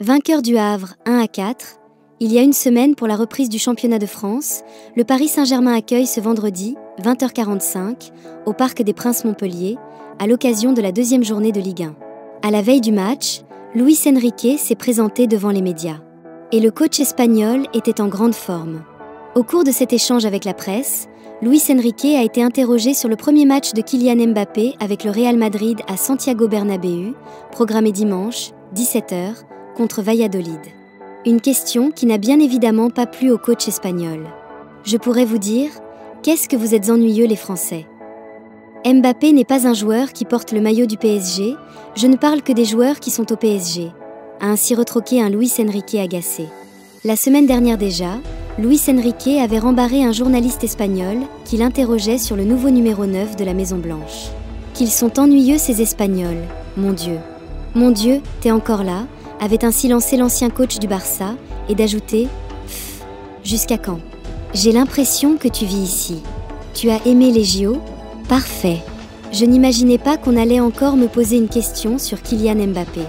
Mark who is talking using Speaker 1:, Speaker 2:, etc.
Speaker 1: Vainqueur du Havre 1 à 4, il y a une semaine pour la reprise du championnat de France, le Paris Saint-Germain accueille ce vendredi, 20h45, au Parc des Princes Montpellier, à l'occasion de la deuxième journée de Ligue 1. À la veille du match, Luis Enrique s'est présenté devant les médias. Et le coach espagnol était en grande forme. Au cours de cet échange avec la presse, Luis Enrique a été interrogé sur le premier match de Kylian Mbappé avec le Real Madrid à Santiago Bernabéu, programmé dimanche, 17h, contre Valladolid. Une question qui n'a bien évidemment pas plu au coach espagnol. Je pourrais vous dire, qu'est-ce que vous êtes ennuyeux les Français? Mbappé n'est pas un joueur qui porte le maillot du PSG, je ne parle que des joueurs qui sont au PSG, a ainsi retroqué un Luis Enrique agacé. La semaine dernière déjà, Luis Enrique avait rembarré un journaliste espagnol qui l'interrogeait sur le nouveau numéro 9 de la Maison Blanche. Qu'ils sont ennuyeux ces Espagnols, mon Dieu. Mon Dieu, t'es encore là? Avait ainsi lancé l'ancien coach du Barça et d'ajouter Pfff, jusqu'à quand J'ai l'impression que tu vis ici. Tu as aimé les JO? Parfait. Je n'imaginais pas qu'on allait encore me poser une question sur Kylian Mbappé.